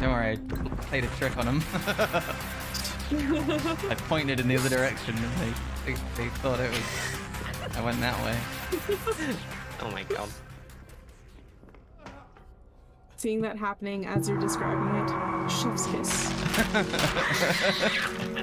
Don't worry, I played a trick on them. I pointed in the other direction and they, they, they thought it was. I went that way. oh my god. Seeing that happening as you're describing it, chef's kiss.